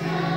Christ.